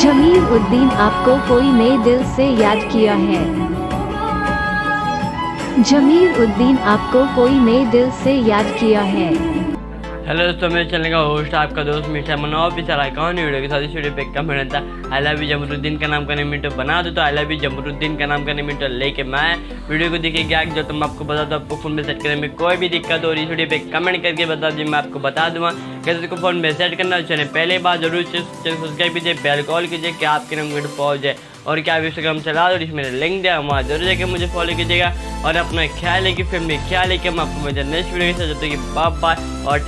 जमीर उद्दीन आपको कोई नए दिल से याद किया है? जमीर उद्दीन आपको कोई नए दिल से याद किया है? हेलो दोस्तों मेरे चैनल का होस्ट आपका दोस्त मीठा मनो भी चला कौन वीडियो के साथ इस वीडियो पे कमेंट था आई लव जमरुद्दीन का नाम का निमिटो बना दो तो आई लव जमरुद्दीन का नाम का निमिटो लेके मैं वीडियो को देखिए क्या, जो तुम आपको बता दो, आपको फ़ोन में सेट करने में कोई भी दिक्कत हो रही इस वीडियो पे कमेंट करके बता दीजिए मैं आपको बता दूँगा। कैसे को फ़ोन मैसेज करना चाहिए। पहले बार ज़रूर सब्सक्राइब कीजिए बेल कॉल कीजिए कि आपके नाम पहुँच जाए और क्या इंस्टाग्राम चला दो इसमें लिंक दिया वहाँ ज़रूर जाकर मुझे फॉलो कीजिएगा। और अपना ख्याल है कि फैमिली ख्याल है कि हम आपको मुझे नेक्स्ट वीडियो के साथ बाप बाय और